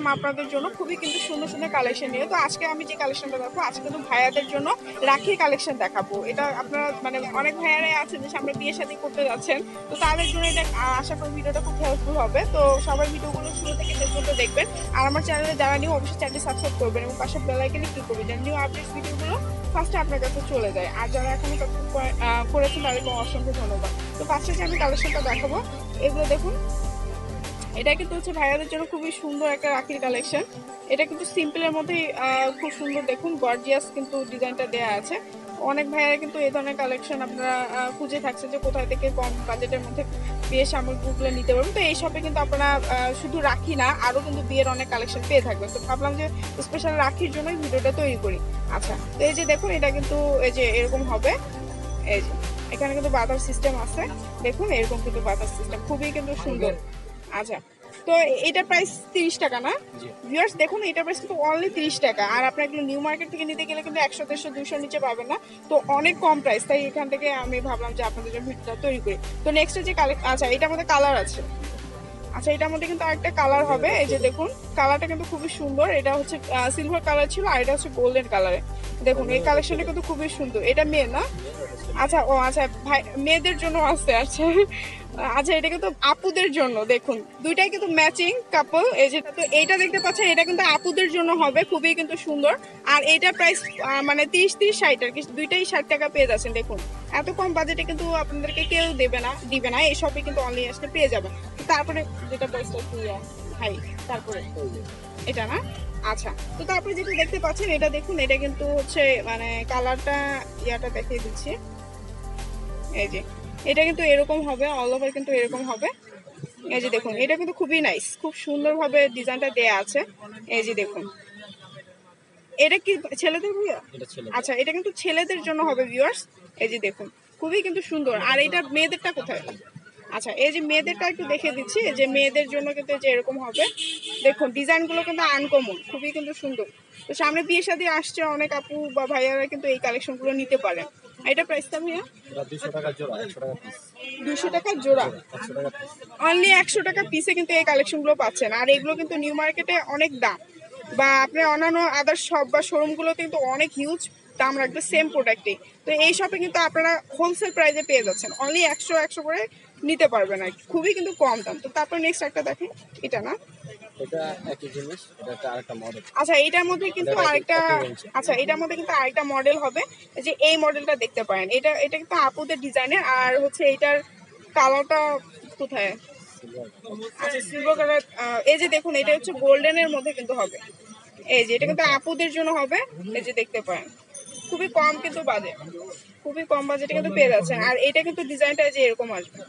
আসলাম আপনাদের জন্য, খুবই কিন্তু সুন্দর সুন্দর কালেকশন নিয়ে। তো আজকে আমি যে কালেকশনটা দেখাবো, আজকে কিন্তু ভাইয়াদের জন্য রাখির কালেকশন দেখাবো। এটা আপনারা মানে অনেক ভাইয়ারাই আছেন যে সামনে বিয়ে শাদী করতে যাচ্ছেন, তো তাদের জন্য এটা আশা করি ভিডিওটা খুব হেল্পফুল হবে। তো সবাই ভিডিওগুলো শুরু থেকে শেষ পর্যন্ত দেখবেন। আর আমার চ্যানেলে যারা নিউ অবশ্যই চ্যানেলটি সাবস্ক্রাইব করবেন এবং পাশে বেল আইকনে ক্লিক করবেন, যেন নিউ আপডেট ভিডিওগুলো ফার্স্টে আপনার কাছে চলে যায়। আর যারা এখনও সাবস্ক্রাইব করেছেন তাদেরকে অসংখ্য ধন্যবাদ। তো ফার্স্টে যে আমি কালেকশনটা দেখাবো, এগুলো দেখুন। এটা কিন্তু হচ্ছে ভাইয়াদের জন্য খুবই সুন্দর একটা রাখির কালেকশন এটা কিন্তু সিম্পলের মধ্যেই খুব সুন্দর দেখুন গর্জিয়াস কিন্তু ডিজাইনটা দেয়া আছে। অনেক ভাইয়ারা কিন্তু এই ধরনের কালেকশন আপনারা খুঁজে থাকছে যে কোথায় থেকে কম বাজেটের মধ্যে বিয়ের সামগ্রীগুলো নিতে পারবেন। তো এই শপে কিন্তু আপনারা শুধু রাখি না, আরও কিন্তু বিয়ের অনেক কালেকশন পেয়ে থাকবেন। তো ভাবলাম যে স্পেশাল রাখির জন্যই ভিডিওটা তৈরি করি। আচ্ছা তো এই যে দেখুন, এটা কিন্তু এই যে এরকম হবে। এই যে, এখানে কিন্তু বাতার সিস্টেম আছে। দেখুন, এরকম কিন্তু বাতার সিস্টেম খুবই কিন্তু সুন্দর। আচ্ছা। তো এটা প্রাইস তিরিশ টাকা না। ভিউয়ার্স দেখুন এটা প্রাইস কিন্তু অনলি তিরিশ টাকা। আর আপনার এগুলো নিউ মার্কেট থেকে নিতে গেলে কিন্তু একশো দেড়শো দুশো নিচে পাবেন না। তো অনেক কম প্রাইস তাই এখান থেকে আমি ভাবলাম যে আপনাদের জন্য ভিডিওটা তৈরি করি। তো নেক্সট যে কালেক্ট আচ্ছা এটার মধ্যে কালার আছে। আচ্ছা এটার মধ্যে কিন্তু আরেকটা কালার হবে। এই যে দেখুন কালারটা কিন্তু খুবই সুন্দর। এটা হচ্ছে সিলভার কালার ছিল আর এটা হচ্ছে গোল্ডেন কালারে দেখুন এই কালেকশনটা কিন্তু খুবই সুন্দর। এটা মেয়ে না? আচ্ছা ও আচ্ছা ভাই মেয়েদের জন্য আছে আচ্ছা। আচ্ছা এটা কিন্তু আপুদের জন্য, দেখুন। দুইটাই কিন্তু ম্যাচিং কাপল এই যে, তো এইটা দেখতে পাচ্ছেন, এটা কিন্তু আপুদের জন্য হবে, খুবই কিন্তু সুন্দর। আর এটা প্রাইস মানে তিরিশ তিরিশ ষাট আর কি, দুইটাই ষাট টাকা পেয়ে যাচ্ছেন, দেখুন। এত কম বাজেটে কিন্তু আপনাদেরকে কেউ দেবে না, দিবে না, এই শপে কিন্তু অনলাইন আসলে পেয়ে যাবেন। তারপরে যেটা প্রাইসটা হাই তারপরে এটা না? আচ্ছা তো তারপরে যেটা দেখতে পাচ্ছেন, এটা দেখুন, এটা কিন্তু হচ্ছে মানে কালারটা ইয়াটা দেখিয়ে দিচ্ছি। এই যে এটা কিন্তু এরকম হবে অল ওভার কিন্তু এরকম হবে। এই যে দেখুন এটা কিন্তু খুবই নাইস খুব সুন্দরভাবে ডিজাইনটা দেয়া আছে। এই যে দেখুন। এটা কি ছেলেদের ভাইয়া আচ্ছা এটা কিন্তু ছেলেদের জন্য হবে ভিউয়ার্স এই যে দেখুন খুবই কিন্তু সুন্দর। আর এটা মেয়েদেরটা কোথায়? আচ্ছা এই যে মেয়েদেরটা একটু দেখে দিচ্ছি। যে মেয়েদের জন্য কিন্তু যে এরকম হবে। দেখুন ডিজাইনগুলো কিন্তু আনকমন খুবই কিন্তু সুন্দর। তো সামনে বিয়ে শাদী আসছে অনেক আপু বা ভাইয়ারা কিন্তু এই কালেকশনগুলো নিতে পারেন। এটা প্রাইসটা ভাইয়া দুশো টাকা জোড়া? অনলি একশো টাকা পিসে কিন্তু এই কালেকশনগুলো পাচ্ছেন। আর এগুলো কিন্তু নিউ মার্কেটে অনেক দাম। বা আপনি অন্যান্য আদার্স শপ বা শোরুমগুলোতে কিন্তু অনেক হিউজ দাম রাখবে সেম প্রোডাক্টে তো এই শপে কিন্তু আপনারা হোলসেল প্রাইসে পেয়ে যাচ্ছেন। অনলি একশো একশো করে নিতে পারবেন আর কি। খুবই কিন্তু কম দাম। তো তারপর নেক্সট একটা দেখেন। এটা না? এটা একই জিনিস এটা আরেকটা মডেল আচ্ছা এটার মধ্যে কিন্তু আরেকটা আচ্ছা এটার মধ্যে কিন্তু আরেকটা মডেল হবে। এই যে এই মডেলটা দেখতে পারেন। এটা এটা কিন্তু আপুদের ডিজাইনের আর হচ্ছে এটার কালারটা কোথায়? আচ্ছা সিলভার কালার এই যে দেখুন এটা হচ্ছে গোল্ডেনের মধ্যে কিন্তু হবে। এই যে এটা কিন্তু আপুদের জন্য হবে। এই যে দেখতে পারেন। খুবই কম কিন্তু বাজেট খুবই কম বাজেটে কিন্তু পেয়ে যাচ্ছেন। আর এটা কিন্তু ডিজাইনটা যে এরকম আসবে।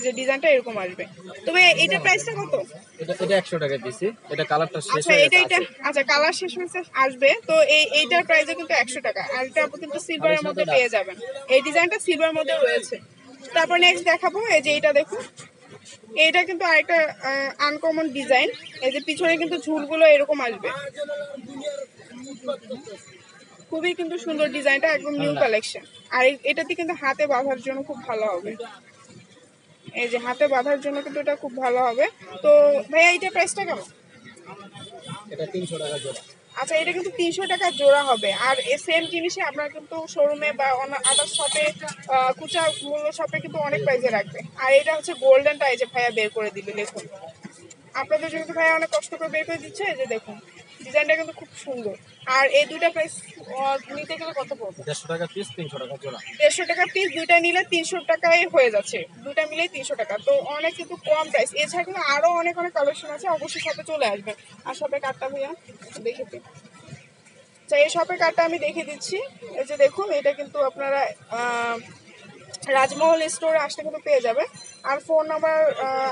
যে ডিজাইনটা এরকম আসবে। তবে এটার প্রাইসটা কত? এটা এটা একশো টাকা দিছি এটা কালারটা শেষ আচ্ছা হয়ে এটা এটা আচ্ছা কালার শেষ হয়েছে আসবে। তো এই এইটার প্রাইসও কিন্তু একশো টাকা। আর এটা কিন্তু সিলভারের মধ্যে পেয়ে যাবেন। এই ডিজাইনটা সিলভার মধ্যে রয়েছে। তারপর নেক্সট দেখাবো এই যে এটা দেখুন। এইটা কিন্তু আরেকটা আনকমন ডিজাইন এই যে পিছনে কিন্তু ঝুলগুলো এরকম আসবে। খুবই কিন্তু সুন্দর ডিজাইনটা একদম নিউ কালেকশন আর এই- এটাতে কিন্তু হাতে বাঁধার জন্য খুব ভালো হবে। এই যে হাতে বাঁধার জন্য কিন্তু এটা খুব ভালো হবে। তো ভাইয়া এইটা প্রাইসটা কেমন? এটা তিনশো টাকা জোড়া। আচ্ছা এটা কিন্তু তিনশো টাকা জোড়া হবে। আর এই সেম জিনিসে আপনারা কিন্তু শোরুমে বা আদার শপে কুচা মূল্য শপে কিন্তু অনেক প্রাইসে রাখবে। আর এটা হচ্ছে গোল্ডেনটা এই যে ভাইয়া বের করে দিবে দেখুন। আপনাদের জন্য তো ভাইয়া অনেক কষ্ট করে বের করে দিচ্ছে এই যে দেখুন ডিজাইনটা কিন্তু খুব সুন্দর। আর এই দুইটা প্রাইস নিতে গেলে কত পড়বে? দেড়শো টাকা পিস তিনশো টাকা জোড়া। দেড়শো টাকা পিস দুইটা নিলে তিনশো টাকায় হয়ে যাচ্ছে। মিলেই তিনশো টাকা। তো অনেক কিন্তু কম প্রাইস এছাড়া কিন্তু আরও অনেক অনেক কালেকশন আছে অবশ্যই শপে চলে আসবেন। আর ভাইয়া দেখে দিন আচ্ছা এই শপের কার্ডটা আমি দেখে দিচ্ছি। এই যে দেখুন এটা কিন্তু আপনারা রাজমহল স্টোরে আসলে কিন্তু পেয়ে যাবে আর ফোন নাম্বার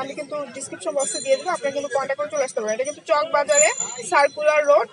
আমি কিন্তু ডিসক্রিপশন বক্সে দিয়ে দেবো। আপনারা কিন্তু কন্ট্যাক্ট করে চলে আসতে পারেন। এটা কিন্তু চক বাজারে সার্কুলার রোড